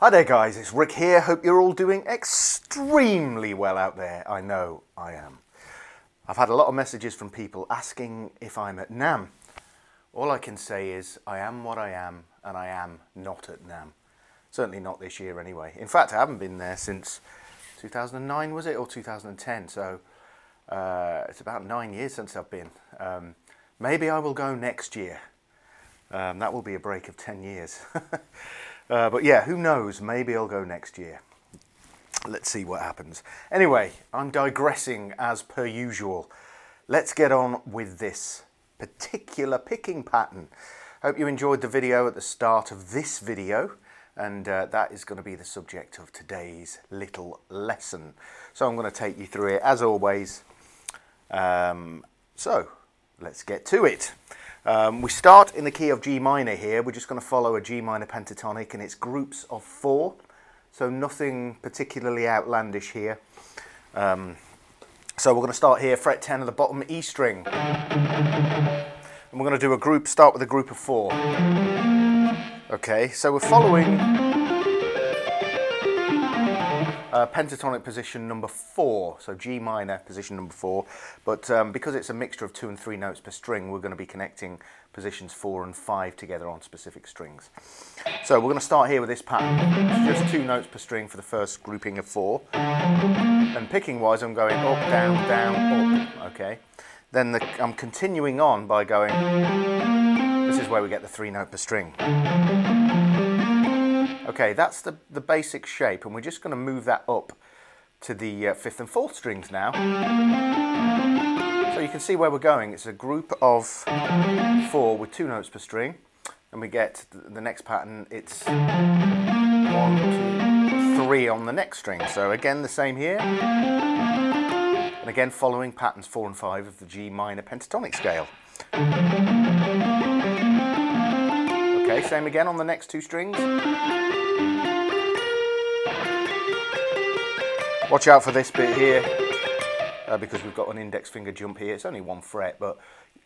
Hi there guys, it's Rick here. Hope you're all doing extremely well out there. I know I am. I've had a lot of messages from people asking if I'm at NAMM. All I can say is I am what I am and I am not at NAMM. Certainly not this year anyway. In fact, I haven't been there since 2009 was it or 2010 so uh, it's about nine years since I've been. Um, maybe I will go next year. Um, that will be a break of 10 years. Uh, but yeah, who knows? Maybe I'll go next year. Let's see what happens. Anyway, I'm digressing as per usual. Let's get on with this particular picking pattern. Hope you enjoyed the video at the start of this video and uh, that is going to be the subject of today's little lesson. So I'm going to take you through it as always. Um, so let's get to it. Um, we start in the key of G minor here. We're just going to follow a G minor pentatonic and it's groups of four. So nothing particularly outlandish here. Um, so we're going to start here, fret 10 of the bottom E string. And we're going to do a group, start with a group of four. Okay, so we're following uh, pentatonic position number four, so G minor position number four. But um, because it's a mixture of two and three notes per string, we're going to be connecting positions four and five together on specific strings. So we're going to start here with this pattern. It's just two notes per string for the first grouping of four. And picking wise, I'm going up, down, down, up. Okay. Then the, I'm continuing on by going. This is where we get the three note per string. Okay, that's the, the basic shape and we're just going to move that up to the uh, fifth and fourth strings now. So you can see where we're going. It's a group of four with two notes per string and we get the next pattern, it's one, two, three on the next string. So again, the same here. And again, following patterns four and five of the G minor pentatonic scale. Okay, same again on the next two strings. Watch out for this bit here uh, because we've got an index finger jump here. It's only one fret, but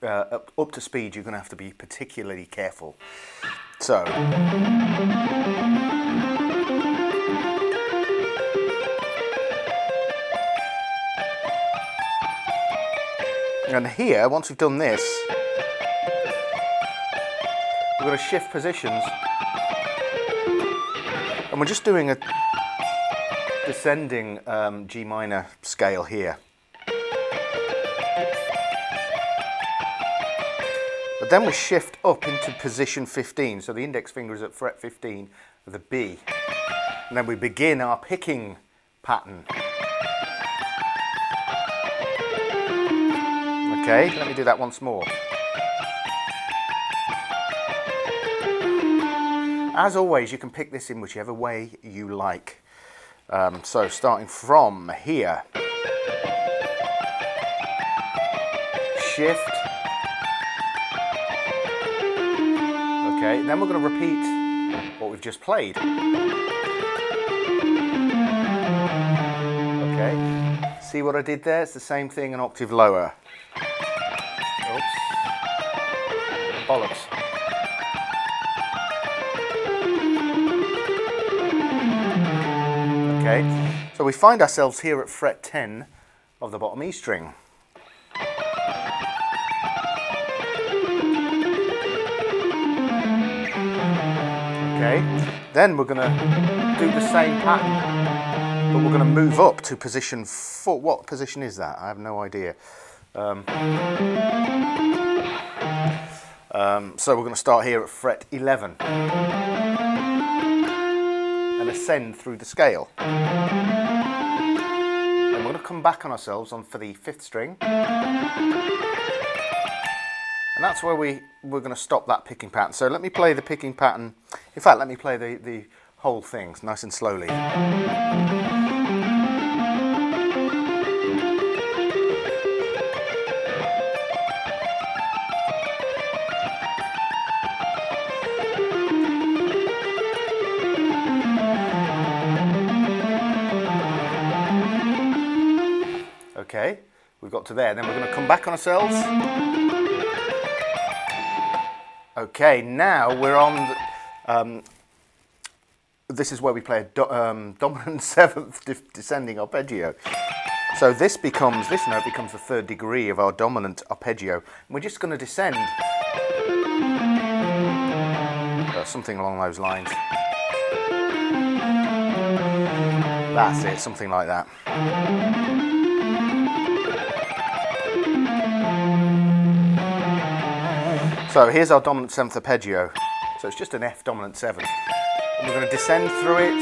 uh, up, up to speed you're going to have to be particularly careful. So. And here, once we've done this, we're going to shift positions. And we're just doing a descending um, G minor scale here. But then we shift up into position 15, so the index finger is at fret 15 of the B. And then we begin our picking pattern. Okay, let me do that once more. As always, you can pick this in whichever way you like. Um, so starting from here, shift. Okay, then we're going to repeat what we've just played. Okay, see what I did there? It's the same thing an octave lower. Oops. Bollocks. Okay, so we find ourselves here at fret 10 of the bottom E string. Okay, then we're going to do the same pattern, but we're going to move up to position 4. What position is that? I have no idea. Um, um, so we're going to start here at fret 11 and ascend through the scale. And we're going to come back on ourselves on for the fifth string. And that's where we, we're going to stop that picking pattern. So let me play the picking pattern. In fact, let me play the, the whole thing nice and slowly. We've got to there. Then we're going to come back on ourselves. Okay, now we're on the, um, this is where we play a do, um, dominant seventh de descending arpeggio. So this becomes, this note becomes the third degree of our dominant arpeggio. And we're just going to descend. Uh, something along those lines. That's it, something like that. So here's our dominant seventh arpeggio. So it's just an F dominant seven. And we're going to descend through it.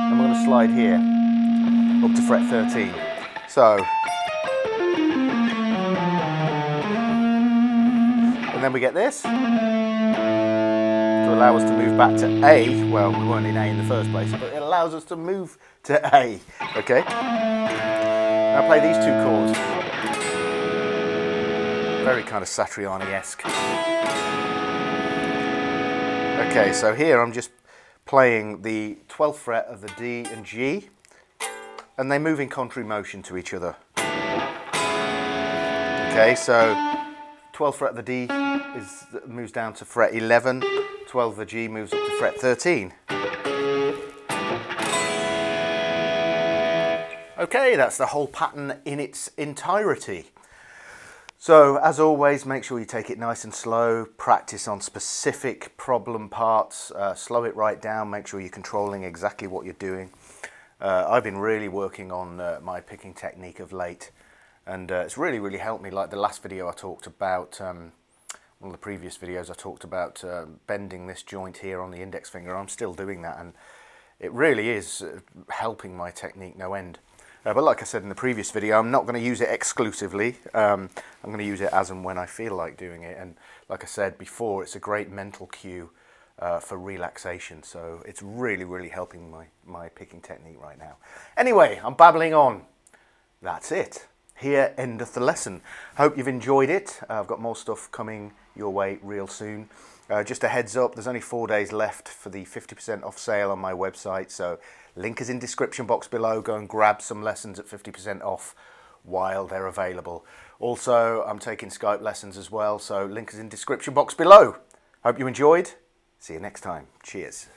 And we're going to slide here up to fret 13. So and then we get this to allow us to move back to A. Well, we weren't in A in the first place, but it allows us to move to A. Okay. Now play these two chords. Very kind of Satriani-esque. Okay, so here I'm just playing the 12th fret of the D and G, and they move in contrary motion to each other. Okay, so 12th fret of the D is moves down to fret 11, 12 of the G moves up to fret 13. Okay, that's the whole pattern in its entirety. So as always, make sure you take it nice and slow, practice on specific problem parts, uh, slow it right down, make sure you're controlling exactly what you're doing. Uh, I've been really working on uh, my picking technique of late and uh, it's really really helped me. Like the last video I talked about um, one of the previous videos I talked about uh, bending this joint here on the index finger I'm still doing that and it really is uh, helping my technique no end uh, but like I said in the previous video I'm not going to use it exclusively um, I'm going to use it as and when I feel like doing it and like I said before it's a great mental cue uh, for relaxation so it's really really helping my my picking technique right now anyway I'm babbling on that's it here endeth the lesson. Hope you've enjoyed it. Uh, I've got more stuff coming your way real soon. Uh, just a heads up, there's only four days left for the 50% off sale on my website, so link is in description box below. Go and grab some lessons at 50% off while they're available. Also, I'm taking Skype lessons as well, so link is in description box below. Hope you enjoyed. See you next time. Cheers.